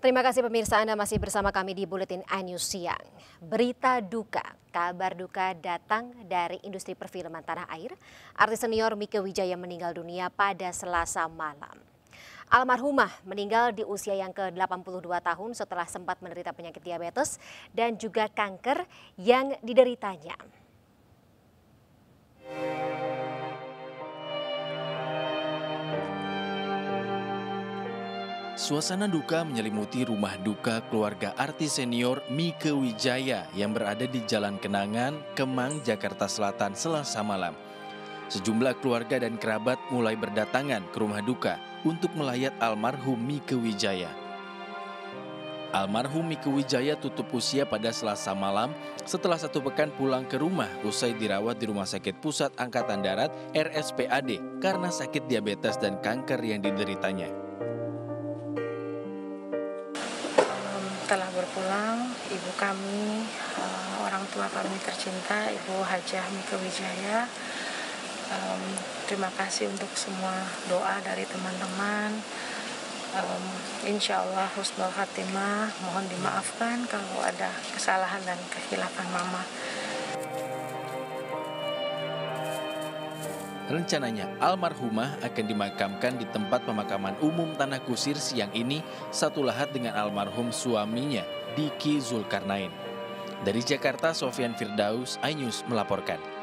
Terima kasih pemirsa Anda masih bersama kami di Buletin iNews Siang. Berita duka, kabar duka datang dari industri perfilman tanah air. Artis senior Mika Wijaya meninggal dunia pada selasa malam. Almarhumah meninggal di usia yang ke-82 tahun setelah sempat menderita penyakit diabetes dan juga kanker yang dideritanya. Suasana duka menyelimuti rumah duka keluarga artis senior Mike Wijaya yang berada di Jalan Kenangan, Kemang, Jakarta Selatan selasa malam. Sejumlah keluarga dan kerabat mulai berdatangan ke rumah duka untuk melayat almarhum Mike Wijaya. Almarhum Mike Wijaya tutup usia pada selasa malam setelah satu pekan pulang ke rumah usai dirawat di Rumah Sakit Pusat Angkatan Darat RSPAD karena sakit diabetes dan kanker yang dideritanya. Telah berpulang ibu kami, uh, orang tua kami tercinta, Ibu Hajah Mika Wijaya. Um, terima kasih untuk semua doa dari teman-teman. Um, insya Allah husnul khatimah, mohon dimaafkan kalau ada kesalahan dan kehilapan mama. Rencananya almarhumah akan dimakamkan di tempat pemakaman umum Tanah Kusir siang ini satu lahat dengan almarhum suaminya Diki Zulkarnain. Dari Jakarta, Sofian Firdaus, iNews melaporkan.